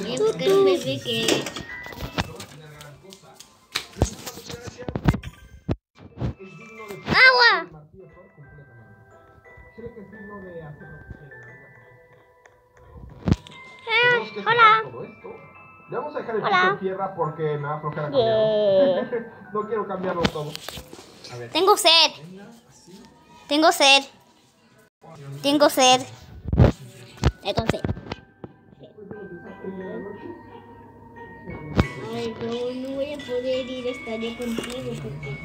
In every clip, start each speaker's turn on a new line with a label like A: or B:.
A: Bebé que... ¡Agua!
B: En.
A: Eh,
B: Tenemos que
A: hola.
B: sacar todo esto. Le vamos a dejar el
A: Hola.
B: piso de tierra porque me va a aflojar a cambiarlo.
A: Yeah.
B: no quiero cambiarlo todo. A ver.
A: Tengo sed. Tengo sed. Tengo sed. Tengo sed. Ay, no, no voy a poder ir esta día contigo porque...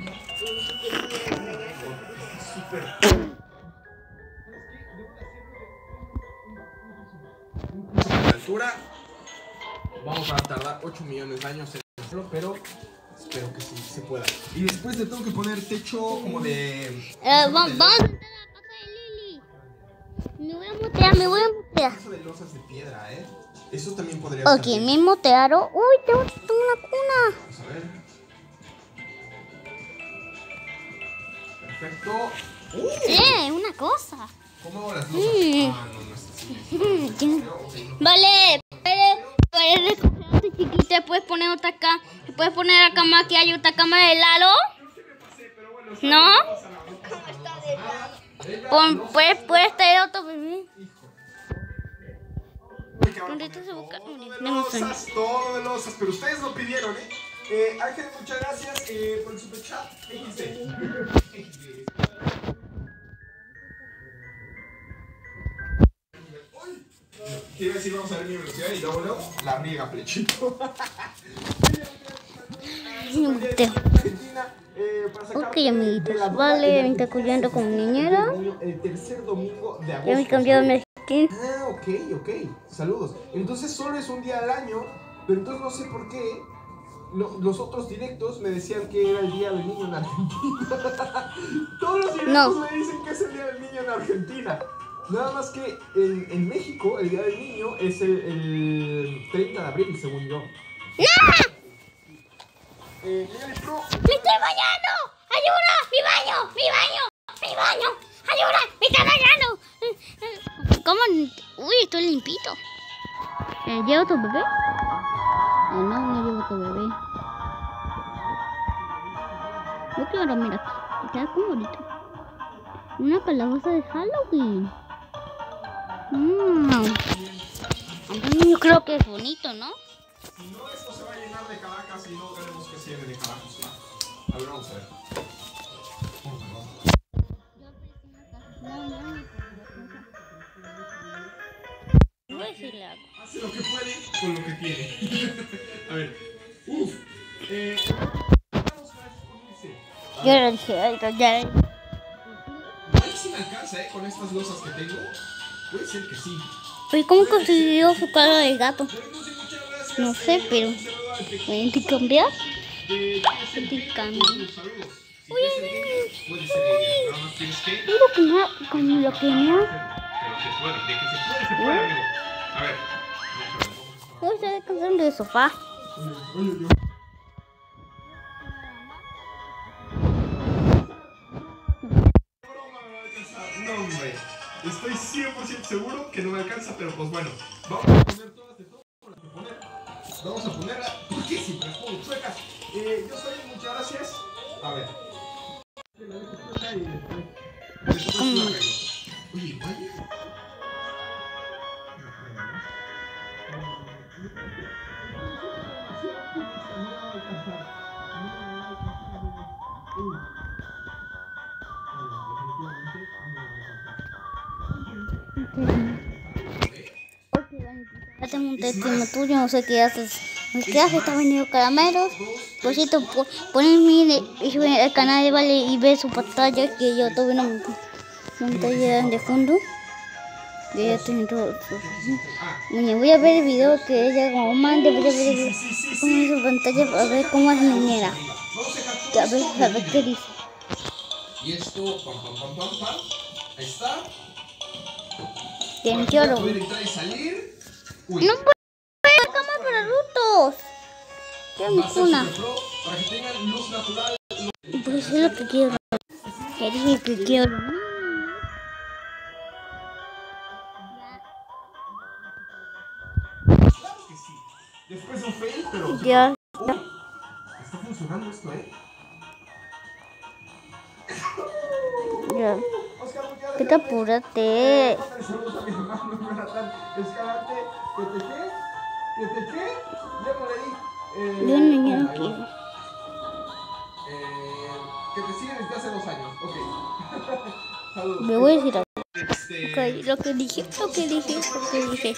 B: La altura. Vamos a tardar 8 millones de años en hacerlo, pero espero que sí se pueda. Y después le tengo que poner techo como de.
A: Eh, va- vamos a Mutear, me voy a mutear.
B: Eso de losas de piedra, ¿eh? Eso también podría
A: Ok,
B: bien.
A: me mutearon. Uy, tengo una cuna.
B: Vamos a ver. Perfecto. ¡Uh!
A: Eh, una cosa.
B: ¿Cómo hago las losas?
A: Mm.
B: Ah, no, no es así.
A: Vale, chiquita, puedes poner otra acá, puedes poner la cama que hay otra cama de lado. ¿No? Pon, puedes, puedes traer otro bebé. ¿Dónde está esa boca?
B: Todo de losas, todo de losas, pero ustedes lo pidieron, ¿eh? eh Ángel, muchas gracias eh, por el super chat. Quiero decir, vamos a ver mi velocidad y luego, luego la riega flechito. Eh,
A: Ok, amiguitos. Vale, me está cuidando como niñera.
B: El tercer domingo de agosto.
A: Ya me cambiaron el
B: Ah, ok, ok. Saludos. Entonces solo es un día al año, pero entonces no sé por qué lo- los otros directos me decían que era el Día del Niño en Argentina. Todos los directos
A: No.
B: me dicen que es el Día del Niño en Argentina. Nada más que en, en México el Día del Niño es el, el 30 de abril, según yo. Eh, Pro,
A: ¡Me estoy bañando! ¡Ayuda! Eh, ¿Llevo tu bebé? Eh, no, no llevo tu bebé. Yo quiero, mira aquí. Está como bonito. Una calabaza de Halloween. Mmm. Yo creo que es bonito, ¿no?
B: si no esto se va a llenar de caracas y no queremos que se llene de caracas. ¿va? A ver, vamos a ver. Hace lo que puede con lo que tiene. a ver. Uf. Eh.
A: Yo le dije, no, ya.
B: Ver si me alcanza, ¿eh? Con estas losas que tengo. Puede ser que sí.
A: Oye, ¿cómo consiguió su cara de gato? No sé,
B: Eh,
A: pero-
B: que-
A: ¿Pueden te cambiar?
B: de-
A: ¿Pueden te cambiar?
B: Nada más tienes que.
A: Que ha- como lo que ha...
B: Pero se puede, de que se puede, se puede, amigo. A ver.
A: Uy, se descansando del sofá.
B: Oye, oye, broma me va a alcanzar. No, hombre. Estoy 100% seguro que no me alcanza, pero pues bueno. Vamos a poner todas de todo. poner. Vamos a ponerla. ¿Por qué siempre las pongo chuecas? Eh, yo soy, muchas gracias. A ver.
A: Ya te monté el tema tuyo, no sé qué haces. ¿Qué haces? ¿Estás vendiendo caramelos? Por cierto, po- ponen el canal de Vale y ve su pantalla que yo tuve una pantalla de fondo. Estoy en todo. Oye, voy a ver el video que ella como mande, voy a ver el cómo es su pantalla a ver cómo es niñera.
B: A
A: ver, a ver qué dice.
B: Y esto, pam, pam, pam, pam, pam. Ahí está.
A: Tiene lloro.
B: salir. Uy,
A: No puedo ver la cama para adultos. ¿Qué es mi
B: va a ser
A: cuna?
B: super pro para que tengan luz natural.
A: Pues es lo que quiero. ¿Qué dije que quiero? Ya.
B: está funcionando esto, ¿eh?
A: Ya. ¿Qué te apúrate?
B: a mi hermano Jonathan Escalante. ¿Que te no. Eh,
A: Yo no quiero.
B: Eh, que te siguen desde hace dos años. Ok. Saludos.
A: Me voy a decir algo.
B: Este,
A: Ok, lo que dije, lo que dije, lo que dije.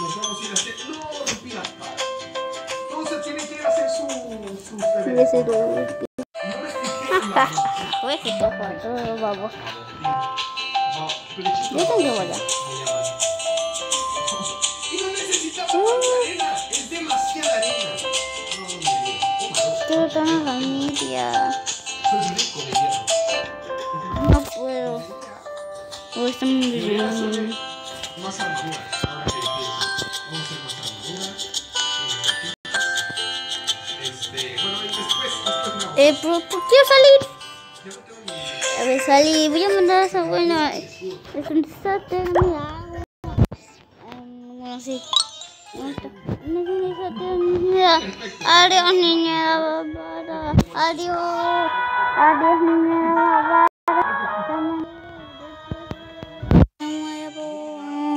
B: Nos vamos a ir a hacer. No, rompí
A: ese lo-
B: No me expliqué.
A: Ja, Fue que te faltó, vamos. Yo tengo bola.
B: Y no necesitamos tanta arena, es demasiada arena.
A: Eh, pero ¿por qué salir? A ver, salí. Voy a mandar a esa buena. Es un desastre, mi agua. Um, Bueno, sí. Un. Adiós, niña. Adiós. Adiós, niña.